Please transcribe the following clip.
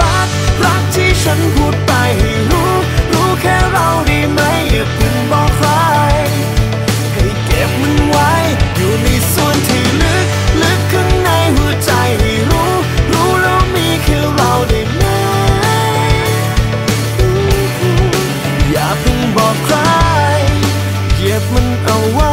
รัก รักที่ฉันพูดไปให้รู้ รู้แค่เราได้ไหมอย่าเพิ่งบอกใคร ให้เก็บมันไว้ อยู่ในส่วนที่ลึก ลึกข้างในหัวใจให้รู้ รู้แล้วมีแค่เราได้ไหม อย่าเพิ่งบอกใคร เก็บมันเอาไว้